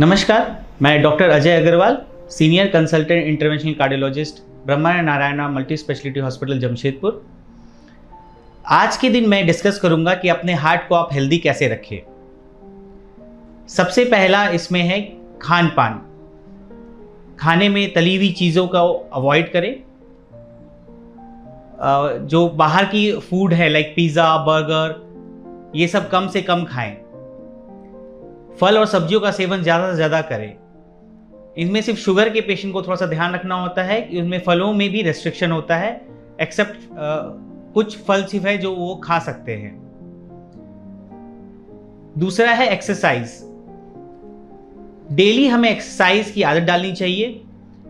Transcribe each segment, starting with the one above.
नमस्कार, मैं doctor Ajay Agarwal, senior consultant interventional cardiologist Brahma Narayana multi speciality hospital, Jamshedpur. आज के दिन मैं डिस्कस करूँगा कि अपने हार्ट को आप हेल्दी कैसे रखें। सबसे पहला इसमें है खान पान खाने में तली हुई चीज़ों का अवॉइड करें। जो बाहर की फ़ूड है लाइक पिज़्ज़ा बर्गर ये सब कम से कम खाएँ। फल और सब्जियों का सेवन ज़्यादा से ज़्यादा करें। इनमें सिर्फ़ शुगर के पेशेंट को थोड़ा सा ध्यान रखना होता है कि उनमें फलों में भी रेस्ट्रिक्शन होता है एक्सेप्ट कुछ फल सिर्फ़ है जो वो खा सकते हैं। दूसरा है एक्सरसाइज डेली हमें एक्सरसाइज की आदत डालनी चाहिए।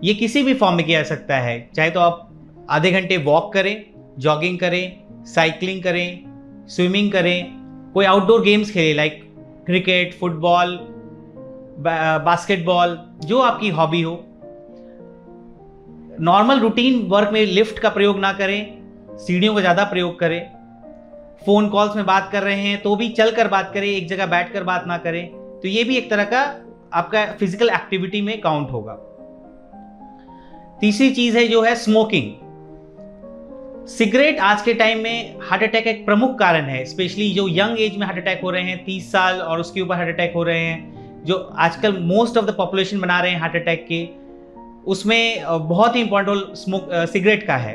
ये किसी भी फॉर्म में किया जा सकता है। चाहे तो आप आधे घंटे वॉक करें जॉगिंग करें साइकिलिंग करें स्विमिंग करें कोई आउटडोर गेम्स खेले लाइक क्रिकेट फुटबॉल बास्केटबॉल जो आपकी हॉबी हो। नॉर्मल रूटीन वर्क में लिफ्ट का प्रयोग ना करें, सीढ़ियों का ज़्यादा प्रयोग करें। फ़ोन कॉल्स में बात कर रहे हैं तो भी चल कर बात करें, एक जगह बैठ कर बात ना करें तो ये भी एक तरह का आपका फ़िज़िकल एक्टिविटी में काउंट होगा। तीसरी चीज़ है जो है स्मोकिंग सिगरेट आज के टाइम में हार्ट अटैक एक प्रमुख कारण है स्पेशली जो यंग एज में हार्ट अटैक हो रहे हैं, तीस साल और उसके ऊपर हार्ट अटैक हो रहे हैं, जो आजकल मोस्ट ऑफ़ द पॉपुलेशन बना रहे हैं हार्ट अटैक के, उसमें बहुत ही इंपॉर्टेंट रोल स्मोक सिगरेट का है।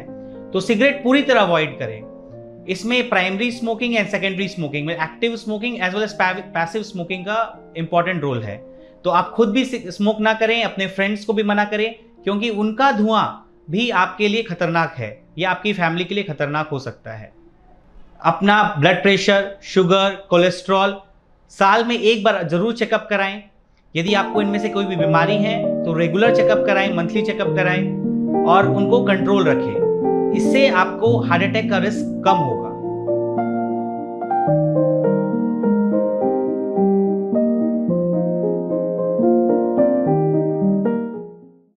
तो सिगरेट पूरी तरह अवॉइड करें। इसमें primary smoking and secondary smoking में active smoking as well as passive smoking का इंपॉर्टेंट रोल है। तो आप खुद भी स्मोक ना करें, अपने फ्रेंड्स को भी मना करें, क्योंकि उनका धुआँ भी आपके लिए खतरनाक है, या आपकी फैमिली के लिए खतरनाक हो सकता है। अपना ब्लड प्रेशर शुगर कोलेस्ट्रॉल साल में एक बार ज़रूर चेकअप कराएँ। यदि आपको इनमें से कोई भी बीमारी है तो रेगुलर चेकअप कराएँ मंथली चेकअप कराएँ, और उनको कंट्रोल रखें। इससे आपको हार्ट अटैक का रिस्क कम होगा।